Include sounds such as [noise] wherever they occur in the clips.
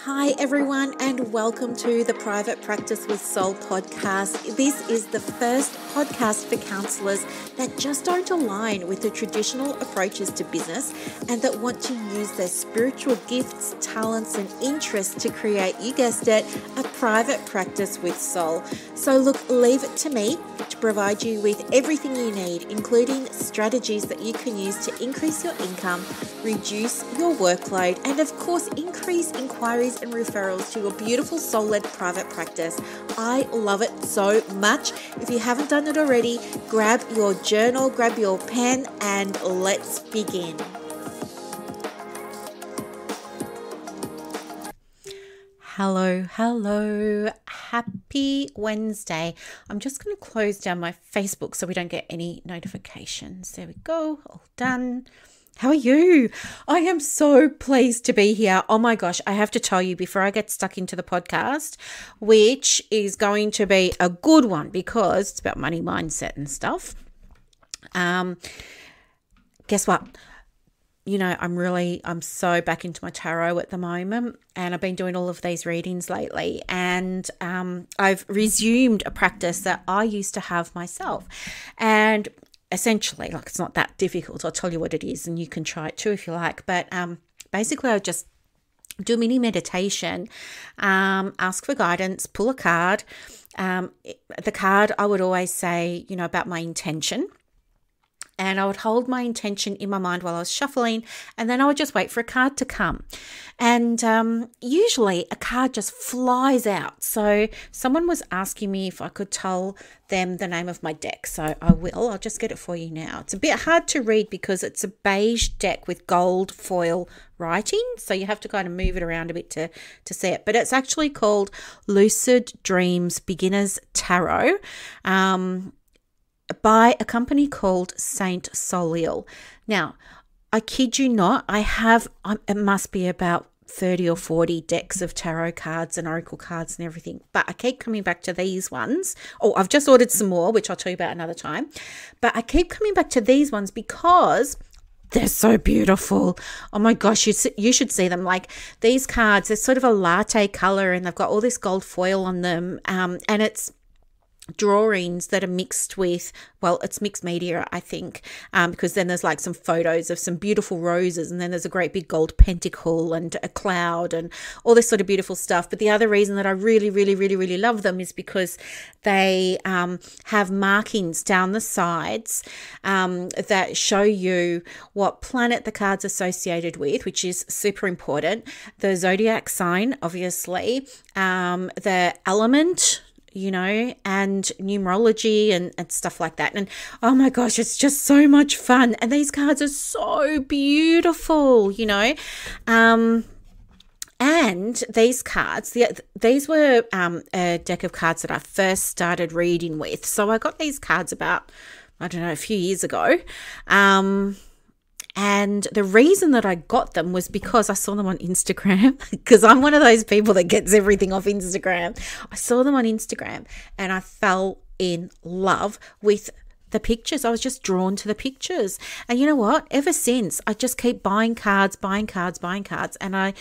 Hi, everyone, and welcome to the Private Practice with Soul podcast. This is the first podcast for counselors that just don't align with the traditional approaches to business and that want to use their spiritual gifts, talents, and interests to create, you guessed it, a private practice with soul. So, look, leave it to me to provide you with everything you need, including strategies that you can use to increase your income, reduce your workload, and of course, increase inquiries and referrals to your beautiful soul led private practice. I love it so much. If you haven't done it already, grab your journal, grab your pen, and let's begin. Hello, hello. Happy Wednesday. I'm just going to close down my Facebook so we don't get any notifications. There we go. All done. How are you? I am so pleased to be here. Oh my gosh, I have to tell you before I get stuck into the podcast, which is going to be a good one because it's about money mindset and stuff. Um, guess what? You know, I'm really, I'm so back into my tarot at the moment, and I've been doing all of these readings lately. And um, I've resumed a practice that I used to have myself. And essentially, like it's not that difficult. I'll tell you what it is, and you can try it too if you like. But um, basically, I just do mini meditation, um, ask for guidance, pull a card. Um, the card, I would always say, you know, about my intention and I would hold my intention in my mind while I was shuffling, and then I would just wait for a card to come. And um, usually a card just flies out. So someone was asking me if I could tell them the name of my deck. So I will. I'll just get it for you now. It's a bit hard to read because it's a beige deck with gold foil writing. So you have to kind of move it around a bit to, to see it. But it's actually called Lucid Dreams Beginners Tarot. Um, by a company called Saint Soliel. Now, I kid you not, I have, it must be about 30 or 40 decks of tarot cards and oracle cards and everything. But I keep coming back to these ones. Oh, I've just ordered some more, which I'll tell you about another time. But I keep coming back to these ones because they're so beautiful. Oh my gosh, you, you should see them. Like these cards, they're sort of a latte color and they've got all this gold foil on them. Um, and it's drawings that are mixed with well it's mixed media i think um, because then there's like some photos of some beautiful roses and then there's a great big gold pentacle and a cloud and all this sort of beautiful stuff. But the other reason that i really really really really love them is because they um, have markings down the sides um, that show you what planet the card's associated with which is super important. The zodiac sign obviously um, the element you know, and numerology and, and stuff like that. And oh my gosh, it's just so much fun. And these cards are so beautiful, you know. Um, and these cards, the, these were um, a deck of cards that I first started reading with. So I got these cards about, I don't know, a few years ago. Um, and the reason that I got them was because I saw them on Instagram, [laughs] because I'm one of those people that gets everything off Instagram. I saw them on Instagram and I fell in love with the pictures. I was just drawn to the pictures. And you know what? Ever since, I just keep buying cards, buying cards, buying cards. And I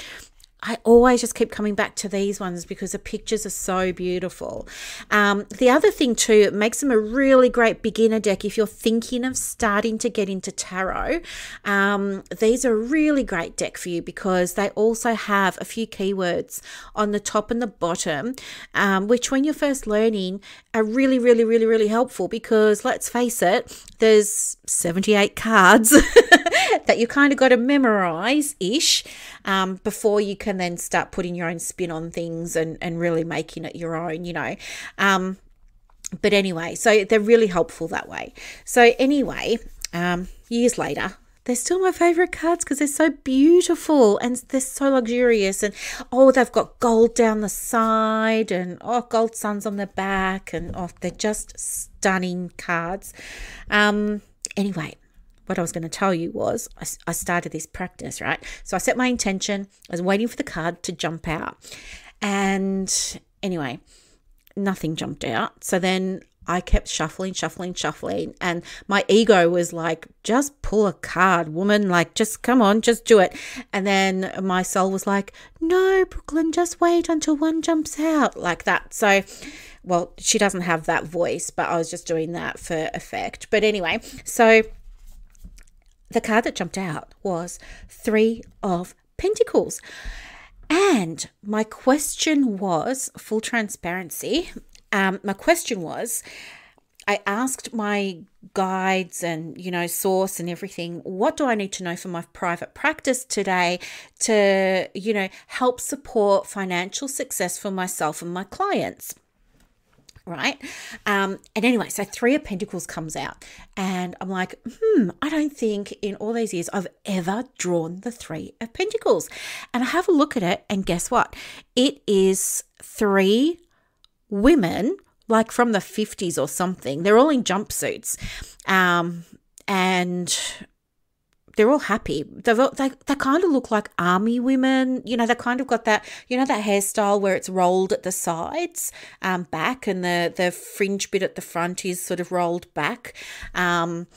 I always just keep coming back to these ones because the pictures are so beautiful. Um, the other thing too, it makes them a really great beginner deck if you're thinking of starting to get into tarot. Um, these are a really great deck for you because they also have a few keywords on the top and the bottom, um, which when you're first learning are really, really, really, really helpful because let's face it, there's 78 cards [laughs] that you kind of got to memorize ish um, before you can then start putting your own spin on things and, and really making it your own, you know. Um, but anyway, so they're really helpful that way. So, anyway, um, years later, they're still my favorite cards because they're so beautiful and they're so luxurious. And oh, they've got gold down the side and oh, gold suns on the back. And oh, they're just stunning cards. Um, anyway, what I was going to tell you was I, I started this practice, right? So I set my intention, I was waiting for the card to jump out. And anyway, nothing jumped out. So then I kept shuffling, shuffling, shuffling. And my ego was like, just pull a card, woman. Like, just come on, just do it. And then my soul was like, no, Brooklyn, just wait until one jumps out, like that. So, well, she doesn't have that voice, but I was just doing that for effect. But anyway, so the card that jumped out was Three of Pentacles. And my question was full transparency um, my question was I asked my guides and, you know, source and everything, what do I need to know for my private practice today to, you know, help support financial success for myself and my clients? Right. Um, and anyway, so Three of Pentacles comes out, and I'm like, hmm, I don't think in all these years I've ever drawn the Three of Pentacles. And I have a look at it, and guess what? It is three women like from the 50s or something. They're all in jumpsuits. Um, and they're all happy. They've, they they kind of look like army women. You know, they kind of got that you know that hairstyle where it's rolled at the sides, um, back, and the the fringe bit at the front is sort of rolled back. Um,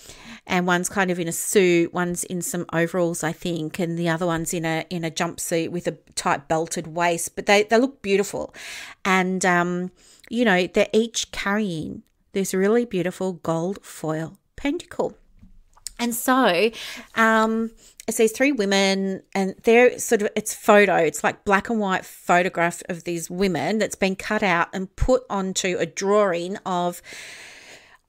and one's kind of in a suit, one's in some overalls, I think, and the other one's in a in a jumpsuit with a tight belted waist. But they they look beautiful, and um, you know, they're each carrying this really beautiful gold foil pentacle. And so, um, it's these three women, and they're sort of it's photo. It's like black and white photograph of these women that's been cut out and put onto a drawing of.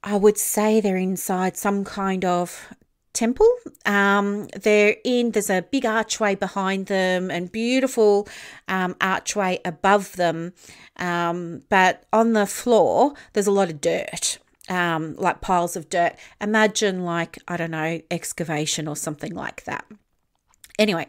I would say they're inside some kind of temple. Um, they're in, there's a big archway behind them and beautiful um, archway above them. Um, but on the floor, there's a lot of dirt um, like piles of dirt. Imagine, like, I don't know, excavation or something like that. Anyway,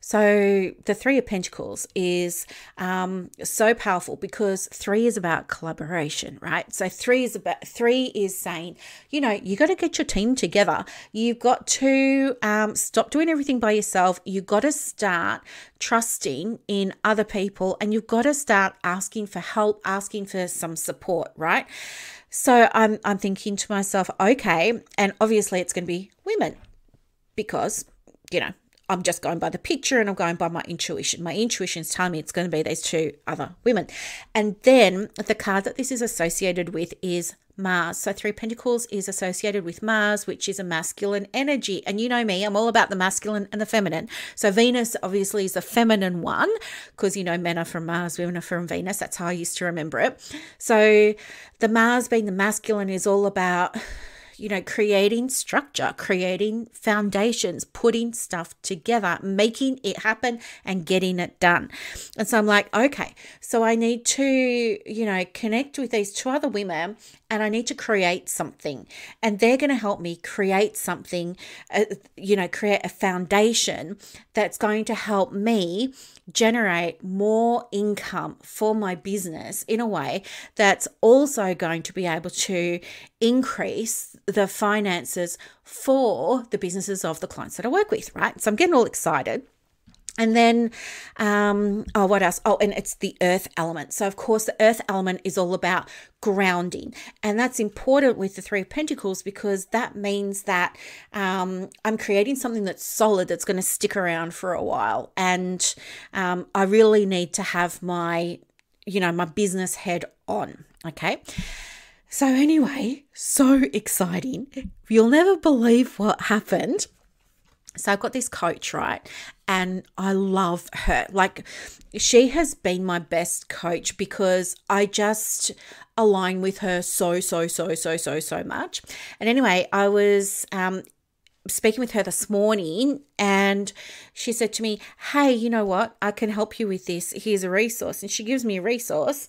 so the Three of Pentacles is um, so powerful because three is about collaboration, right? So three is about three is saying, you know, you got to get your team together. You've got to um, stop doing everything by yourself. You've got to start trusting in other people, and you've got to start asking for help, asking for some support, right? So I'm I'm thinking to myself, okay, and obviously it's going to be women because you know I'm just going by the picture and I'm going by my intuition. My intuition is telling me it's going to be these two other women. And then the card that this is associated with is Mars. So, Three Pentacles is associated with Mars, which is a masculine energy. And you know me, I'm all about the masculine and the feminine. So, Venus obviously is the feminine one because, you know, men are from Mars, women are from Venus. That's how I used to remember it. So, the Mars being the masculine is all about you know, creating structure, creating foundations, putting stuff together, making it happen and getting it done. And so I'm like, okay, so I need to, you know, connect with these two other women and I need to create something. And they're going to help me create something, uh, you know, create a foundation that's going to help me generate more income for my business in a way that's also going to be able to increase the finances for the businesses of the clients that I work with, right? So I'm getting all excited. And then, um, oh, what else? Oh, and it's the earth element. So, of course, the earth element is all about grounding. And that's important with the Three of Pentacles because that means that um, I'm creating something that's solid, that's going to stick around for a while. And um, I really need to have my, you know, my business head on. Okay. So, anyway, so exciting. You'll never believe what happened. So I've got this coach, right? And I love her. Like, she has been my best coach because I just align with her so, so, so, so, so, so much. And anyway, I was um, speaking with her this morning and she said to me, Hey, you know what? I can help you with this. Here's a resource. And she gives me a resource.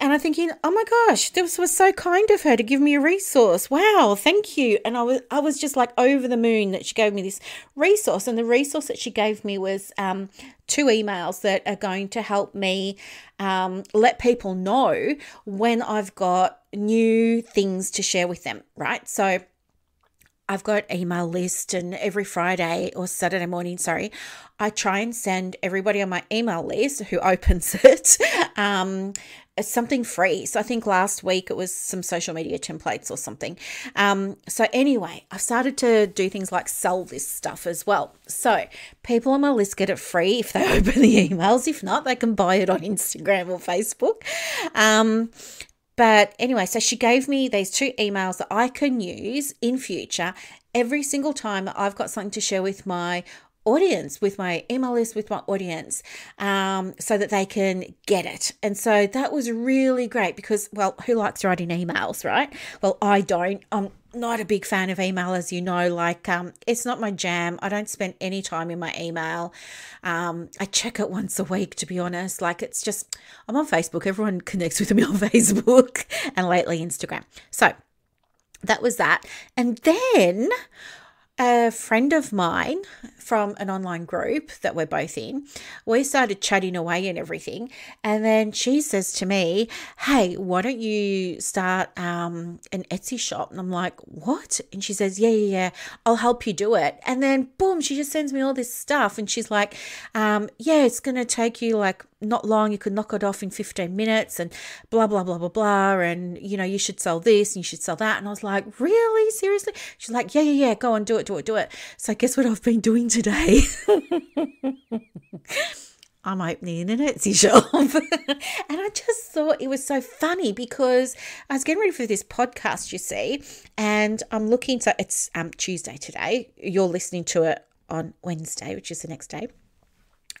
And I'm thinking, oh my gosh, this was so kind of her to give me a resource. Wow, thank you. And I was I was just like over the moon that she gave me this resource. And the resource that she gave me was um, two emails that are going to help me um, let people know when I've got new things to share with them, right? So I've got email list and every Friday or Saturday morning, sorry, I try and send everybody on my email list who [laughs] opens it um, something free. So I think last week it was some social media templates or something. Um, so anyway, I've started to do things like sell this stuff as well. So people on my list get it free if they [laughs] open the emails. If not, they can buy it on Instagram or Facebook. Um, but anyway, so she gave me these two emails that I can use in future every single time I've got something to share with my audience, with my email list, with my audience, um, so that they can get it. And so that was really great because, well, who likes writing emails, right? Well, I don't. I'm not a big fan of email, as you know. Like, um, it's not my jam. I don't spend any time in my email. Um, I check it once a week, to be honest. Like, it's just, I'm on Facebook. Everyone connects with me [laughs] on Facebook and lately Instagram. So, that was that. And then a friend of mine from an online group that we're both in, we started chatting away and everything. And then she says to me, Hey, why don't you start um, an Etsy shop? And I'm like, What? And she says, Yeah, yeah, yeah, I'll help you do it. And then boom, she just sends me all this stuff. And she's like, um, Yeah, it's going to take you like not long. You could knock it off in 15 minutes and blah, blah, blah, blah, blah. And, you know, you should sell this and you should sell that. And I was like, really? Seriously? She's like, yeah, yeah, yeah. Go on, do it, do it, do it. So I guess what I've been doing today? I'm opening an Etsy shop. and I just thought it was so funny because I was getting ready for this podcast, you see, and I'm looking. So it's um, Tuesday today. You're listening to it on Wednesday, which is the next day.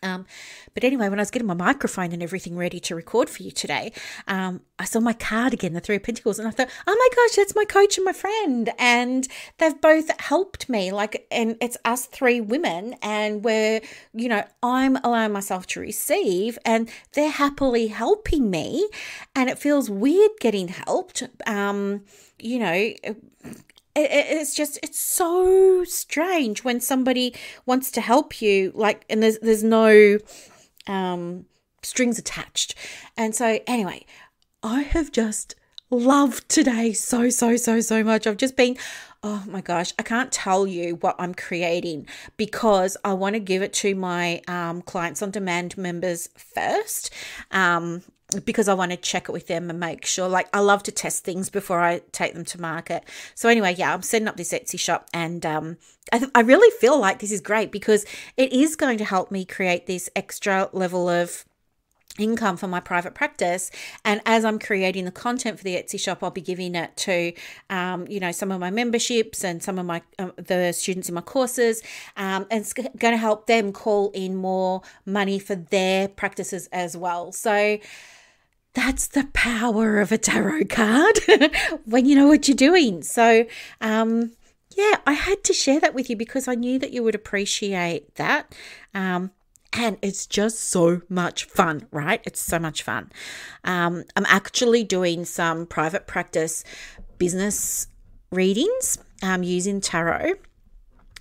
Um, but anyway, when I was getting my microphone and everything ready to record for you today, um, I saw my card again, the Three of Pentacles, and I thought, oh my gosh, that's my coach and my friend. And they've both helped me. Like, and it's us three women, and we're, you know, I'm allowing myself to receive, and they're happily helping me. And it feels weird getting helped. Um, you know, it's just it's so strange when somebody wants to help you like and there's there's no um strings attached. And so anyway i have just loved today so so so so much. I've just been oh my gosh i can't tell you what i'm creating because i want to give it to my um, clients on demand members first. Um, because I want to check it with them and make sure. Like, I love to test things before I take them to market. So, anyway, yeah, I'm setting up this Etsy shop and um, I, I really feel like this is great because it is going to help me create this extra level of income for my private practice and as i'm creating the content for the etsy shop i'll be giving it to um, you know some of my memberships and some of my uh, the students in my courses um, and it's going to help them call in more money for their practices as well so that's the power of a tarot card [laughs] when you know what you're doing. So, um, yeah, I had to share that with you because I knew that you would appreciate that. Um, and it's just so much fun, right? It's so much fun. Um, I'm actually doing some private practice business readings um, using tarot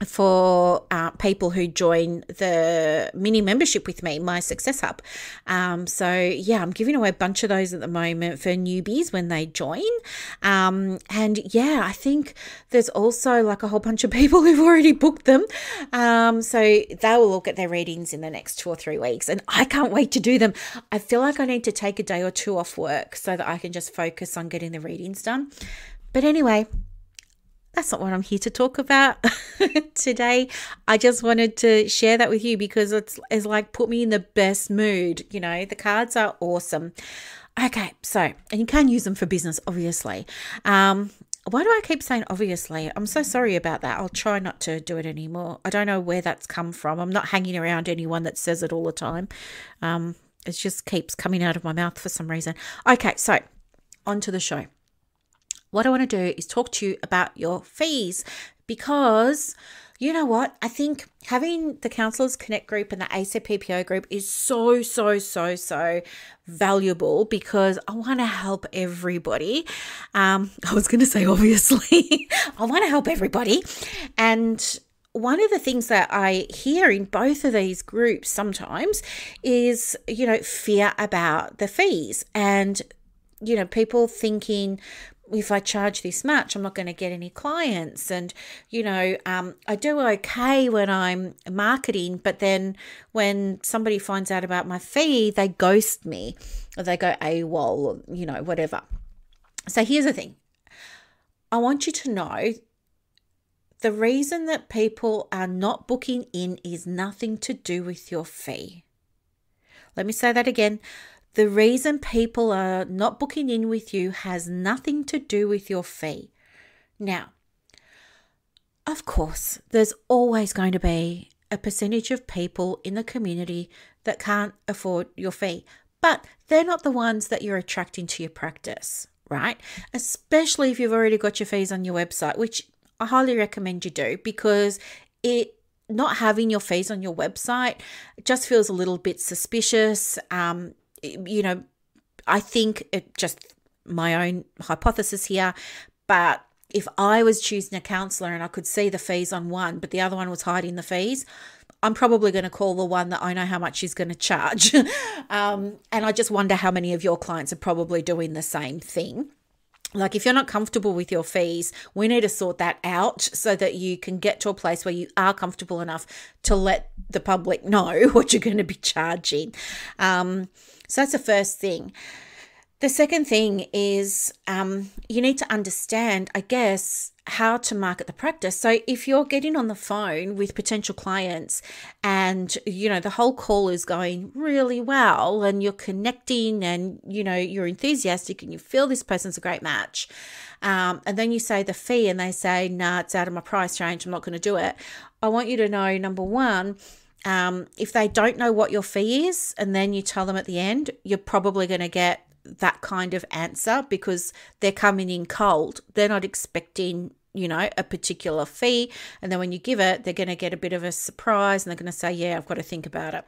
for uh, people who join the mini membership with me, my Success Hub. Um, so, yeah, I'm giving away a bunch of those at the moment for newbies when they join. Um, and yeah, I think there's also like a whole bunch of [laughs] people who've already booked them. Um, so they will all get their readings in the next two or three weeks. And I can't wait to do them. I feel like I need to take a day or two off work so that I can just focus on getting the readings done. But anyway, that's not what I'm here to talk about [laughs] today. I just wanted to share that with you because it's, it's like put me in the best mood. You know, the cards are awesome. Okay, so, and you can use them for business, obviously. Um, why do I keep saying obviously? I'm so sorry about that. I'll try not to do it anymore. I don't know where that's come from. I'm not hanging around anyone that says it all the time. Um, it just keeps coming out of my mouth for some reason. Okay, so on to the show what I want to do is talk to you about your fees because you know what? I think having the Counselors Connect group and the ACPPO group is so, so, so, so valuable because I want to help everybody. Um, [laughs] I was going to say, obviously, [laughs] I want to help everybody. And one of the things that I hear in both of these groups sometimes is, you know, fear about the fees and, you know, people thinking, if I charge this much, I'm not going to get any clients. And, you know, um, I do okay when I'm marketing, but then when somebody finds out about my fee, they ghost me or they go AWOL or, you know, whatever. So here's the thing I want you to know the reason that people are not booking in is nothing to do with your fee. Let me say that again. The reason people are not booking in with you has nothing to do with your fee. Now, of course, there's always going to be a percentage of people in the community that can't afford your fee, but they're not the ones that you're attracting to your practice, right? Especially if you've already got your fees on your website, which I highly recommend you do because it not having your fees on your website just feels a little bit suspicious. Um, you know, I think it just my own hypothesis here, but if I was choosing a counselor and I could see the fees on one, but the other one was hiding the fees, I'm probably going to call the one that I know how much she's going to charge. [laughs] um, and I just wonder how many of your clients are probably doing the same thing like if you're not comfortable with your fees we need to sort that out so that you can get to a place where you are comfortable enough to let the public [laughs] know what you're going to be charging um, so that's the first thing the second thing is um, you need to understand, I guess, how to market the practice. So if you're getting on the phone with potential clients and, you know, the whole call is going really well and you're connecting and, you know, you're enthusiastic and you feel this person's a great match. Um, and then you say the fee and they say, nah, it's out of my price range. I'm not going to do it. I want you to know, number one, um, if they don't know what your fee is and then you tell them at the end, you're probably going to get that kind of answer because they're coming in cold. They're not expecting, you know, a particular fee. And then when you give it, they're going to get a bit of a surprise and they're going to say, yeah, I've got to think about it.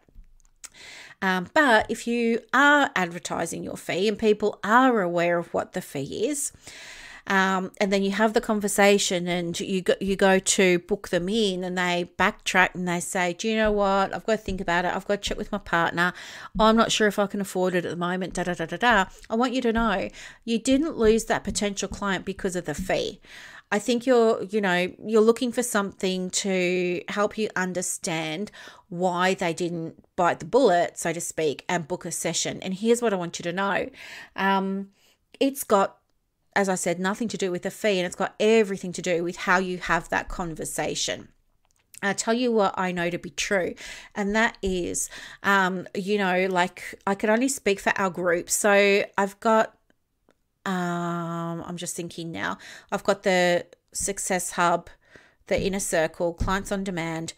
Um, but if you are advertising your fee and people are aware of what the fee is, um, and then you have the conversation and you go, you go to book them in and they backtrack and they say, do you know what? I've got to think about it. I've got to check with my partner. I'm not sure if I can afford it at the moment. Da da da da da. I want you to know you didn't lose that potential client because of the fee. I think you're, you know, you're looking for something to help you understand why they didn't bite the bullet, so to speak, and book a session. And here's what I want you to know. Um, it's got as I said, nothing to do with the fee, and it's got everything to do with how you have that conversation. I'll tell you what I know to be true, and that is, um, you know, like I can only speak for our group. So I've got, um, I'm just thinking now, I've got the Success Hub, the Inner Circle, Clients on Demand,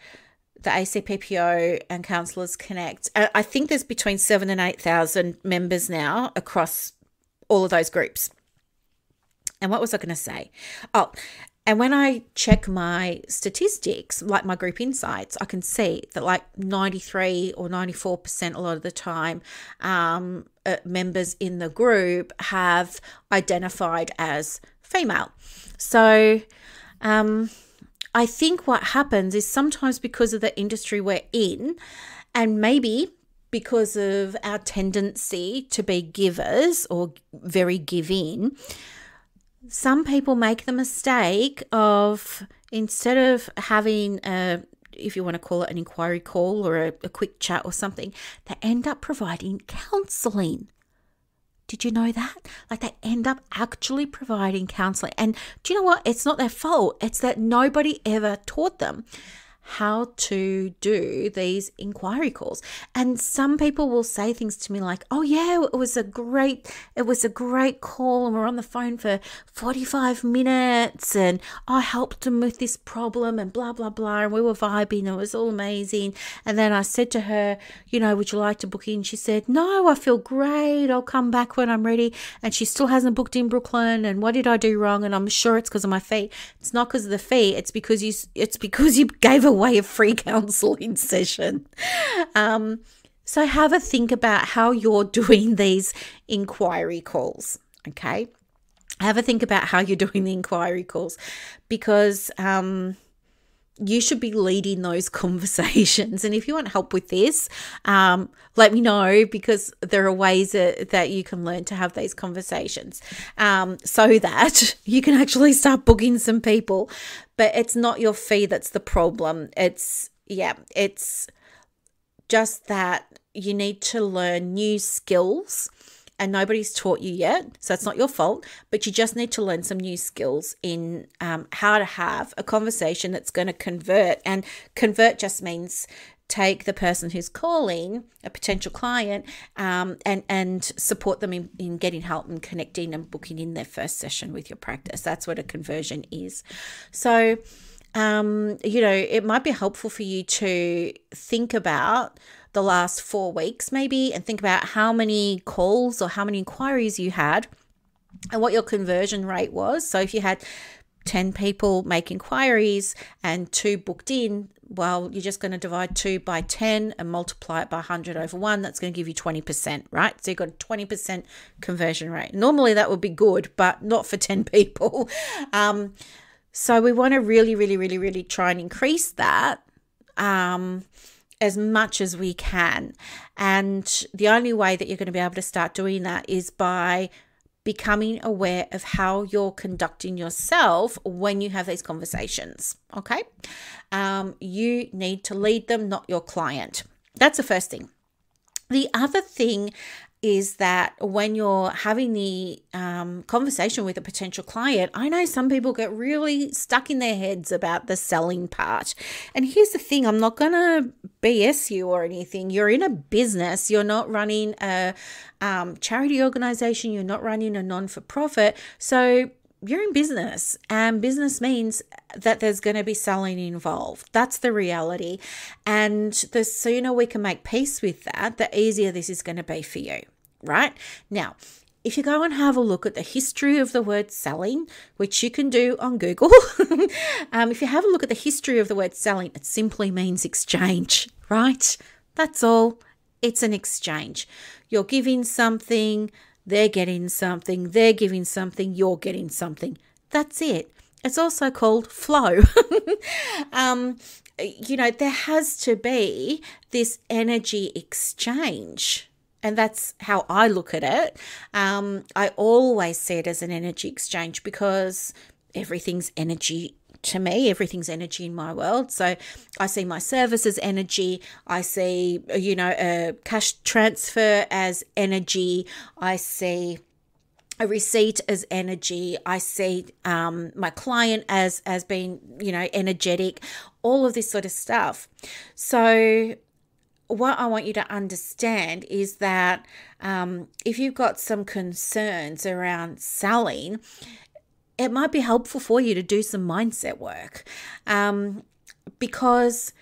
the ACPPO, and Counselors Connect. I think there's between seven and 8,000 members now across all of those groups. And what was I going to say? Oh, and when I check my statistics, like my group insights, I can see that like 93 or 94% a lot of the time, um, uh, members in the group have identified as female. So um, I think what happens is sometimes because of the industry we're in, and maybe because of our tendency to be givers or very giving, some people make the mistake of instead of having a if you want to call it an inquiry call or a, a quick chat or something, they end up providing counseling. Did you know that? Like they end up actually providing counseling. And do you know what? It's not their fault. It's that nobody ever taught them how to do these inquiry calls. And some people will say things to me like, "Oh yeah, it was a great it was a great call and we're on the phone for 45 minutes and I helped them with this problem and blah blah blah and we were vibing and it was all amazing." And then I said to her, "You know, would you like to book in?" She said, "No, I feel great. I'll come back when I'm ready." And she still hasn't booked in Brooklyn and what did I do wrong? And I'm sure it's because of my fee. It's not because of the fee. It's because you it's because you gave a away a free [laughs] counseling session. Um, so have a think about how you're doing these inquiry calls. Okay. Have a think about how you're doing the inquiry calls because um, you should be leading those [laughs] conversations. And if you want help with this, um, let me know because there are ways that, that you can learn to have these conversations um, so that [laughs] you can actually start booking some people. But it's not your fee that's the problem. It's, yeah, it's just that you need to learn new skills and nobody's taught you yet. So it's not your fault, but you just need to learn some new skills in um, how to have a conversation that's going to convert. And convert just means take the person who's calling a potential client um, and and support them in, in getting help and connecting and booking in their first session with your practice that's what a conversion is so um, you know it might be helpful for you to think about the last four weeks, maybe, and think about how many calls or how many inquiries you had and what your conversion rate was. So if you had 10 people make inquiries and two booked in, well, you're just going to divide two by 10 and multiply it by 100 over one. That's going to give you 20%, right? So you've got a 20% conversion rate. Normally that would be good, but not for 10 [laughs] people. Um, so we want to really, really, really, really try and increase that. Um, as much as we can. And the only way that you're going to be able to start doing that is by becoming aware of how you're conducting yourself when you have these conversations. Okay. Um, you need to lead them, not your client. That's the first thing. The other thing is that when you're having the um, conversation with a potential client, I know some people get really stuck in their heads about the selling part. And here's the thing I'm not going to BS you or anything. You're in a business, you're not running a um, charity organization, you're not running a non for profit. So you're in business and business means that there's going to be selling involved that's the reality and the sooner we can make peace with that the easier this is going to be for you right? Now, if you go and have a look at the history of the word selling, which you can do on Google, [laughs] um, if you have a look at the history of the word selling, it simply means exchange, right? That's all. It's an exchange. You're giving something, they're getting something, they're giving something, you're getting something. That's it. It's also called flow. [laughs] um, you know, there has to be this energy exchange and that's how I look at it. Um, I always see it as an energy exchange because everything's energy to me. Everything's energy in my world. So I see my service as energy. I see, you know, a cash transfer as energy. I see a receipt as energy. I see um, my client as as being, you know, energetic. All of this sort of stuff. So what I want you to understand is that um, if you've got some concerns around selling, it might be helpful for you to do some mindset work. Um, because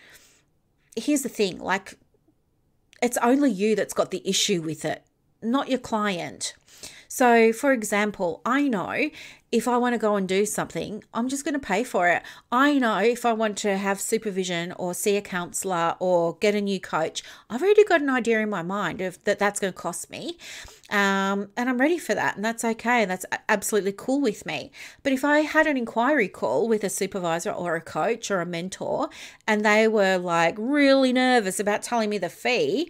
here's the thing like, it's only you that's got the issue with it, not your client. So, for example, I know if I want to go and do something, I'm just going to pay for it. I know if I want to have supervision or see a counselor or get a new coach, I've already got an idea in my mind of that that's going to cost me. Um, and I'm ready for that. And that's okay. And that's absolutely cool with me. But if I had an inquiry call with a supervisor or a coach or a mentor and they were like really nervous about telling me the fee,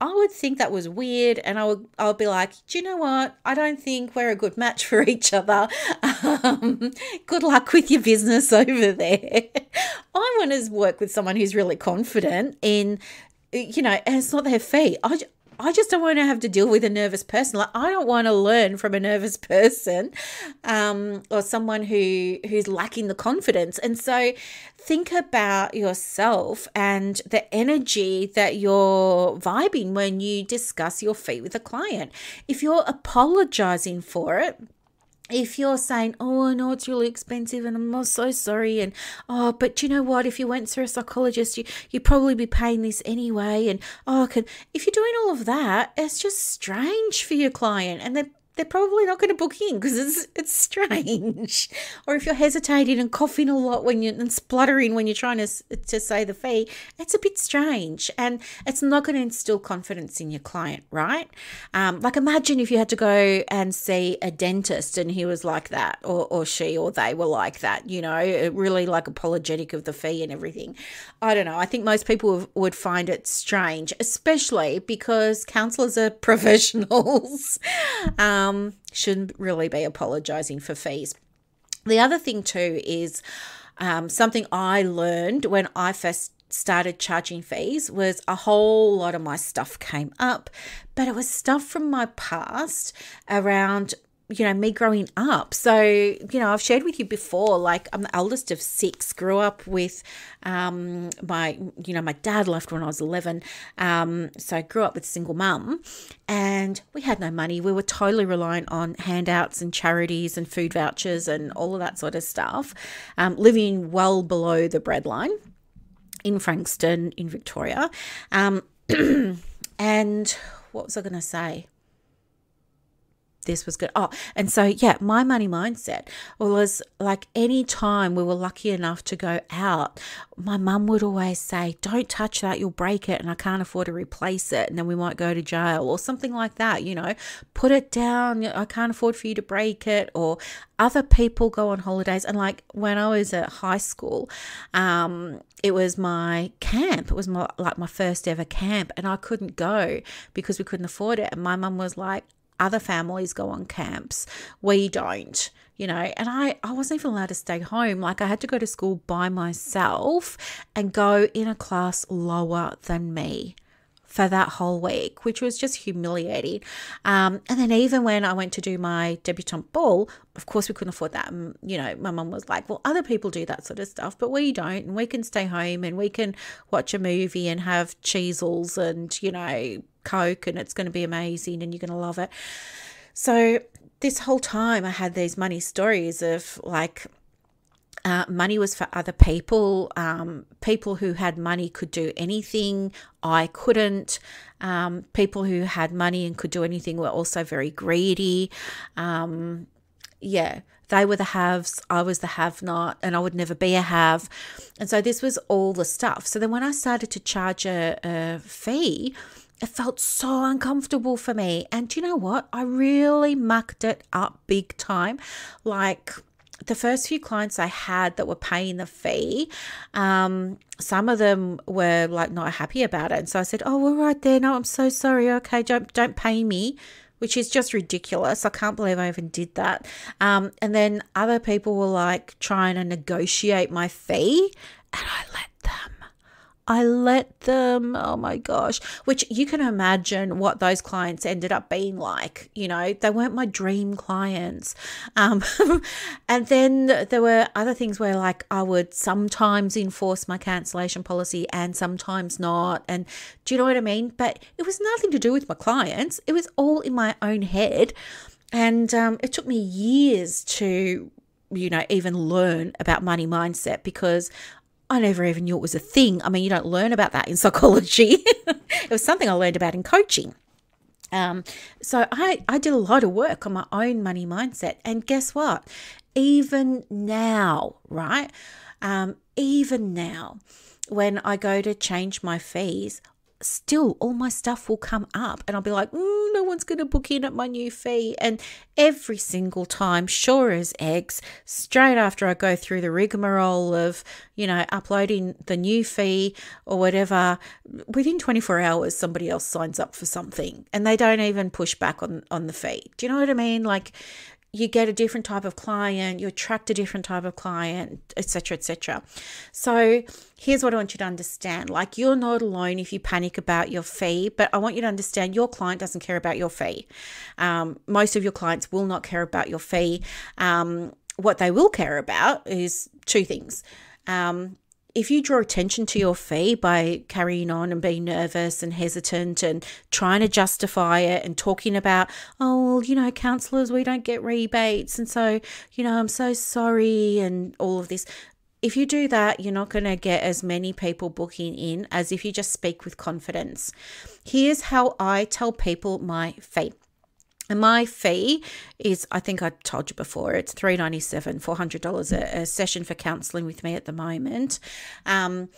I would think that was weird, and I would I would be like, do you know what? I don't think we're a good match for [laughs] each other. Um, good luck with your business [laughs] over there. I want to work with someone who's really confident in, you know, and it's not their fee. I I just don't want to have to deal with a nervous person. Like I don't want to learn from a nervous [laughs] person, um, or someone who who's lacking the confidence. And so, think about yourself and the energy that you're vibing when you discuss your fee with a client. If you're apologizing for it, if you're saying, Oh, I know it's really expensive and I'm so sorry, and oh, but you know what? If you went through a psychologist, you you'd probably be paying this anyway, and oh, can if you're doing all of that, it's just strange for your client, and they're they're probably not going to book in because it's it's strange. or if you're hesitating and coughing a lot when you and spluttering when you're trying to to say the fee, it's a bit strange, and it's not going to instill confidence in your client, right? Um, like imagine if you had to go and see a dentist and he was like that, or or she or they were like that, you know, really like apologetic of the fee and everything. I don't know. I think most people would find it strange, especially because counselors are [laughs] professionals. um, shouldn't really be apologizing for fees. The other thing, too, is um, something I learned when I first started charging fees was a whole lot of my stuff came up, but it was stuff from my past around you know, me growing up. So, you know, I've shared with you before, like I'm the eldest of six, grew up with um, my, you know, my dad left when I was 11. Um, so I grew up with single mum and we had no money. We were totally reliant on handouts and charities and food vouchers and all of that sort of stuff, um, living well below the breadline in Frankston in Victoria. Um, [clears throat] and what was I going to say? This was good. Oh, and so yeah, my money mindset was like any time we were lucky enough to go out, my mum would always say, Don't touch that, you'll break it, and I can't afford to replace it, and then we might go to jail or something like that, you know, put it down, I can't afford for you to break it, or other people go on holidays. And like when I was at high school, um, it was my camp. It was my like my first ever camp, and I couldn't go because we couldn't afford it. And my mum was like, other families go on camps. We don't, you know. And I, I wasn't even allowed to stay home. Like I had to go to school by myself and go in a class lower than me for that whole week, which was just humiliating. Um, and then even when I went to do my debutante ball, of course we couldn't afford that. And, you know, my mum was like, "Well, other people do that sort of stuff, but we don't, and we can stay home and we can watch a movie and have Cheezels and you know Coke and it's going to be amazing and you're going to love it. So, this whole time, I had these money stories of like, uh, money was for other people. Um, people who had money could do anything. I couldn't. Um, people who had money and could do anything were also very greedy. Um, yeah, they were the haves, I was the have not, and I would never be a have. And so this was all the stuff. So then when I started to charge a, a fee, it felt so uncomfortable for me. And do you know what? I really mucked it up big time. Like the first few clients I had that were paying the fee, um, some of them were like not happy about it. And so I said, Oh, we're right there. No, I'm so sorry. Okay, don't don't pay me which is just ridiculous. I can't believe I even did that. Um, and then other people were like trying to negotiate my fee, and I let them. I let them, oh my gosh, which you can imagine what those clients ended up being like. You know, they weren't my dream clients. Um, [laughs] and then there were other things where, like, I would sometimes enforce my cancellation policy and sometimes not. And do you know what I mean? But it was nothing to do with my clients, it was all in my own head. And um, it took me years to you know, even learn about money mindset because I never even knew it was a thing. I mean, you don't learn about that in [laughs] psychology. it was something I learned about in coaching. Um, so I, I did a lot of work on my own money mindset. And guess what? Even now, right? Um, even now, when I go to change my fees, still all my stuff will come up and I'll be like, mm, no one's going to book in at my new fee. And every single time, sure as eggs, straight after I go through the rigmarole of, you know, uploading the new fee or whatever, within 24 hours, somebody else signs up for something and they don't even push back on, on the fee. Do you know what I mean? Like, you get a different type of client, you attract a different type of client, etc., etc. So here's what I want you to understand: like you're not alone if you panic about your fee, but I want you to understand your client doesn't care about your fee. Um, most of your clients will not care about your fee. Um, what they will care about is two things. Um, if you draw attention to your fee by carrying on and being nervous and hesitant and trying to justify it and talking about, oh, well, you know, counselors, we don't get rebates. And so, you know, I'm so sorry and all of this. If you do that, you're not going to get as many people booking in as if you just speak with confidence. Here's how I tell people my fee. And my fee is, I think I told you before, it's three ninety seven, four hundred dollars a session for counselling with me at the moment. Um,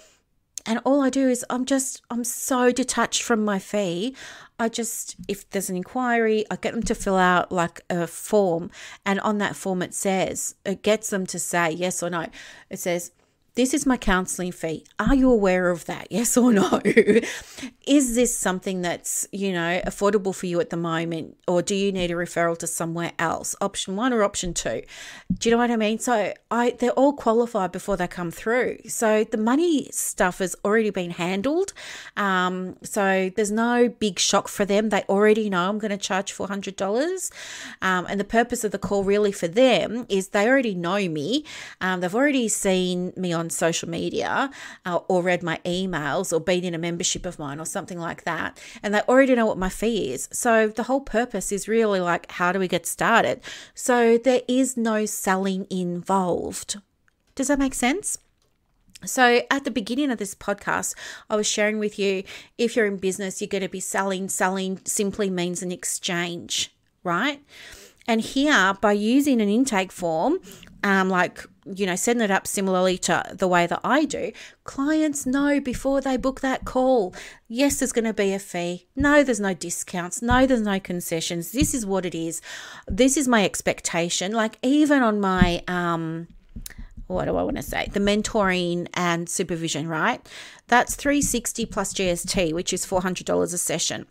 and all I do is I'm just I'm so detached from my fee. I just if there's an inquiry, I get them to fill out like a form, and on that form it says it gets them to say yes or no. It says this is my counseling fee. Are you aware of that? [laughs] Yes or no? [laughs] is this something that's, you know, affordable for you at the moment? Or do you need a referral to somewhere else? Option one or option two? Do you know what I mean? So I they're all qualified before they come through. So the money stuff has already been handled. Um, so there's no big shock for them. They already know I'm going to charge $400. Um, and the purpose of the call really for them is they already know me. Um, they've already seen me on social media uh, or read my emails or been in a membership of mine or something like that. And they already know what my fee is. So the whole purpose is really like, how do we get started? So there is no selling involved. Does that make sense? So, at the beginning of this podcast, I was sharing with you if you're in business, you're going to be selling. Selling simply means an exchange, right? And here, by using an intake form, um, like you know, setting it up similarly to the way that I do, clients know before they book that call, yes, there's going to be a fee. No, there's no discounts. No, there's no concessions. This is what it is. This is my expectation. Like, even on my, um, what do I want to say? The mentoring and supervision, right? That's 360 plus GST, which is $400 a session.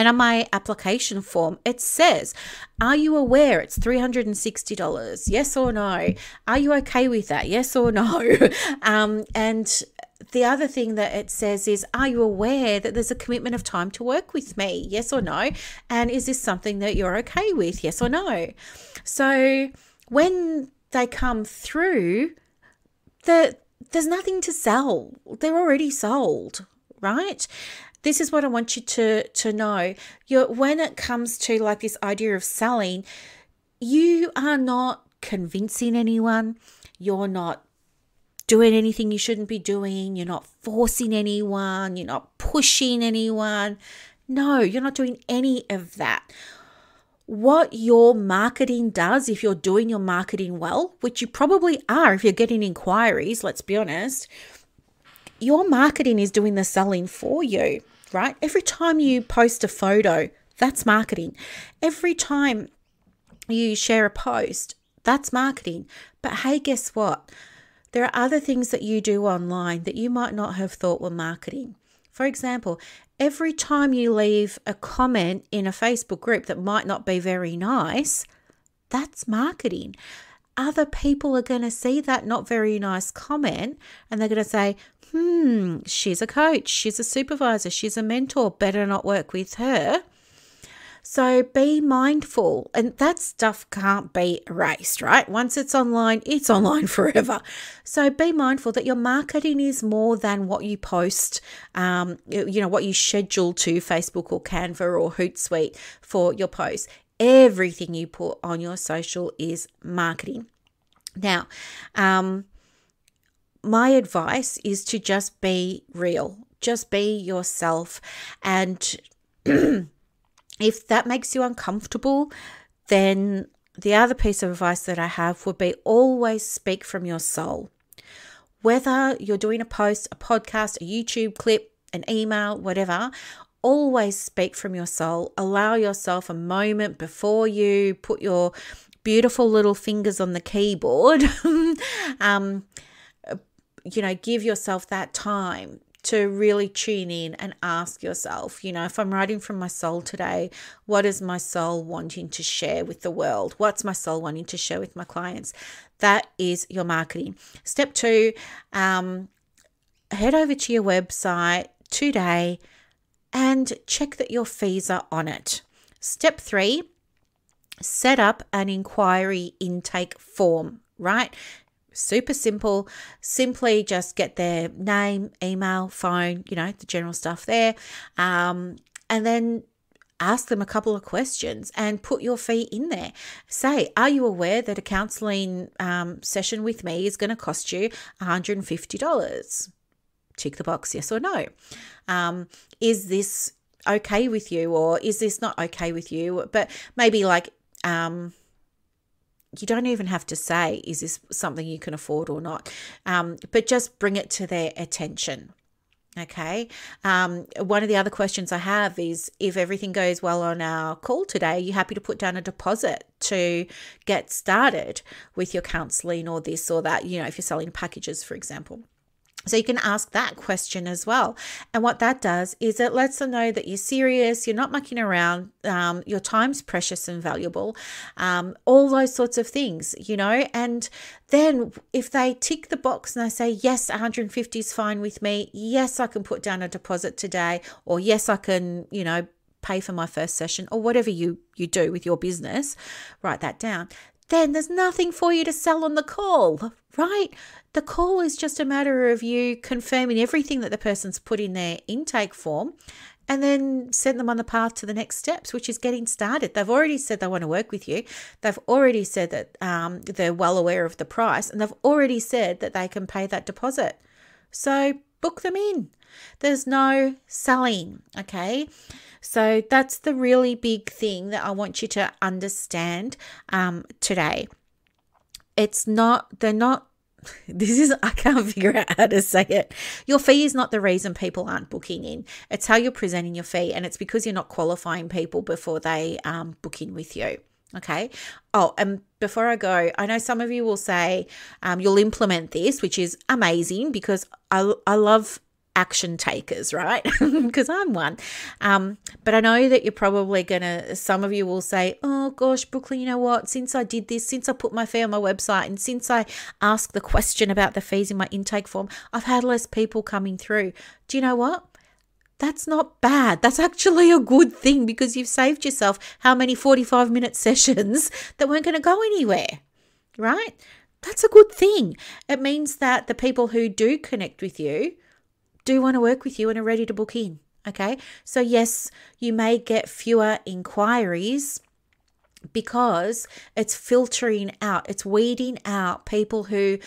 And on my application form, it says, Are you aware it's $360? Yes or no? Are you okay with that? Yes or no? [laughs] um, and the other thing that it says is, Are you aware that there's a commitment of time to work with me? Yes or no? And is this something that you're okay with? Yes or no? So when they come through, the, there's nothing to sell, they're already sold, right? This is what I want you to to know. you when it comes to like this idea of selling, you are not convincing anyone. You're not doing anything you shouldn't be doing. You're not forcing anyone. You're not pushing anyone. No, you're not doing any of that. What your marketing does, if you're doing your marketing well, which you probably are if you're getting inquiries, let's be honest, your marketing is doing the selling for you right? Every time you post a photo, that's marketing. Every time you share a post, that's marketing. But hey, guess what? There are other things that you do online that you might not have thought were marketing. For example, every time you leave a comment in a Facebook group that might not be very nice, that's marketing. Other people are going to see that not very nice comment and they're going to say, hmm, she's a coach, she's a supervisor, she's a mentor, better not work with her. So be mindful, and that stuff can't be erased, right? Once it's online, it's [laughs] online forever. So be mindful that your marketing is more than what you post, um, you know, what you schedule to Facebook or Canva or Hootsuite for your posts. Everything you put on your social is marketing. Now, um, my advice is to just be real, just be yourself. And [clears throat] if that makes you uncomfortable, then the other piece of advice that I have would be always speak from your soul. Whether you're doing a post, a podcast, a YouTube clip, an email, whatever, always speak from your soul. Allow yourself a moment before you put your beautiful little fingers on the keyboard. [laughs] um, you know, give yourself that time to really tune in and ask yourself, you know, if I'm writing from my soul today, what is my soul wanting to share with the world? What's my soul wanting to share with my clients? That is your marketing. Step two, um, head over to your website today and check that your fees are on it. Step three, set up an inquiry intake form, right? super simple. Simply just get their name, email, phone, you know, the general stuff there. Um, and then ask them a couple of questions and put your fee in there. Say, are you aware that a counseling um, session with me is going to cost you $150? Tick the box, yes or no. Um, is this okay with you or is this not okay with you but maybe like um you don't even have to say is this something you can afford or not um, but just bring it to their attention Okay. Um, one of the other questions I have is if everything goes well on our call today, are you happy to put down a deposit to get started with your counseling or this or that? You know, if you're selling packages, for example. So you can ask that question as well. And what that does is it lets them know that you're serious, you're not mucking around, um, your time's precious and valuable, um, all those sorts of things, you know. And then if they tick the box and they say, yes, 150 is fine with me, yes, I can put down a deposit today, or yes, I can, you know, pay for my first session or whatever you you do with your business write that down then there's nothing for you to sell on the call, right? The call is just a matter of you confirming everything that the person's put in their intake form and then send them on the path to the next steps, which is getting started. They've already said they want to work with you. They've already said that um, they're well aware of the price and they've already said that they can pay that deposit. So book them in. There's no selling, okay? So that's the really big thing that I want you to understand um, today. It's not, they're not [laughs] this is I can't [laughs] figure out how to say it. Your fee is not the reason people aren't booking in. It's how you're presenting your fee, and it's because you're not qualifying people before they um, book in with you. Okay. Oh, and before I go, I know some of you will say um, you'll implement this, which is amazing because I I love action takers, right? [laughs] Because I'm one. Um, but I know that you're probably going to, some of you will say, oh gosh, Brooklyn, you know what? Since I did this, since I put my fee on my website, and since I asked the question about the fees in my intake form, I've had less people coming through. Do you know what? That's not bad. That's actually a good thing because you've saved yourself how many 45 minute [laughs] sessions that weren't going to go anywhere, right? That's a good thing. It means that the people who do connect with you do want to work with you and are ready to book in. Okay. So, yes, you may get fewer inquiries because it's filtering out, it's weeding out people who,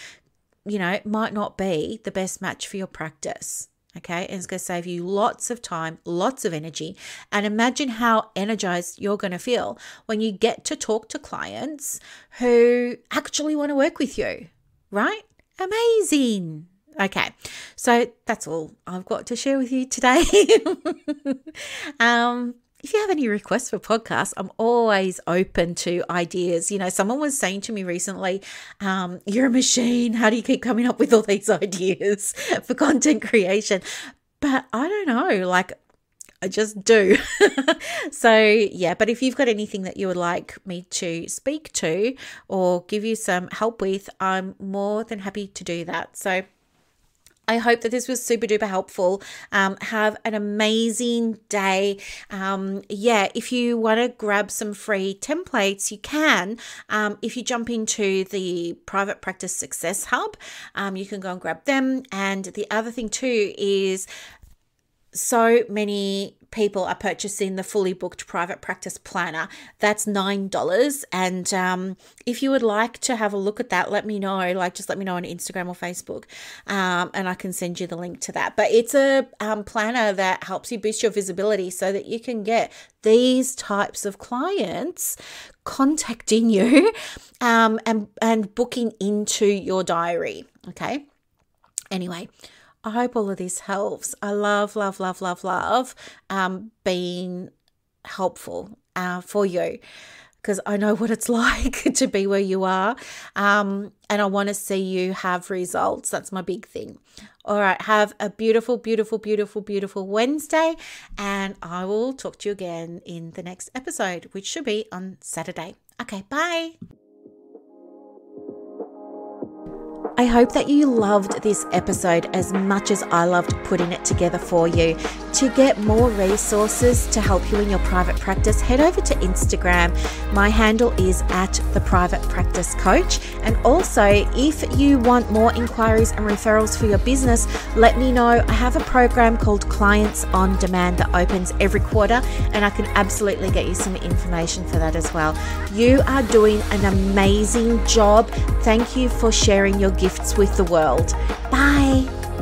you know, might not be the best match for your practice. Okay. And it's going to save you lots of time, lots of energy. And imagine how energized you're going to feel when you get to talk to clients who actually want to work with you, right? Amazing. Okay, so that's all I've got to share with you today. [laughs] um, if you have any requests for podcasts, I'm always open to ideas. You know, someone was saying to me recently, um, You're a machine. How do you keep coming up with all these [laughs] ideas for content creation? But I don't know, like, I just do. [laughs] so, yeah, but if you've got anything that you would like me to speak to or give you some help with, I'm more than happy to do that. So, I hope that this was super duper helpful. Um, have an amazing day. Um, yeah, if you want to grab some free templates, you can. Um, if you jump into the Private Practice Success Hub, um, you can go and grab them. And the other thing, too, is so many people are purchasing the fully booked private practice planner. That's $9. And um, if you would like to have a look at that, let me know. Like, just let me know on Instagram or Facebook, um, and I can send you the link to that. But it's a um, planner that helps you boost your visibility so that you can get these types of clients contacting you [laughs] um, and, and booking into your diary. Okay. Anyway, I hope all of this helps. I love, love, love, love, love um, being helpful uh, for you because I know what it's [laughs] like [laughs] to be where you are. Um, and I want to see you have results. That's my big thing. All right. Have a beautiful, beautiful, beautiful, beautiful Wednesday. And I will talk to you again in the next episode, which should be on Saturday. Okay. Bye. I hope that you loved this episode as much as I loved putting it together for you. To get more resources to help you in your private practice, head over to Instagram. My handle is at the private practice coach. And also, if you want more inquiries and referrals for your business, let me know. I have a program called Clients on Demand that opens every quarter, and I can absolutely get you some information for that as well. You are doing an amazing job. Thank you for sharing your gifts with the world. Bye.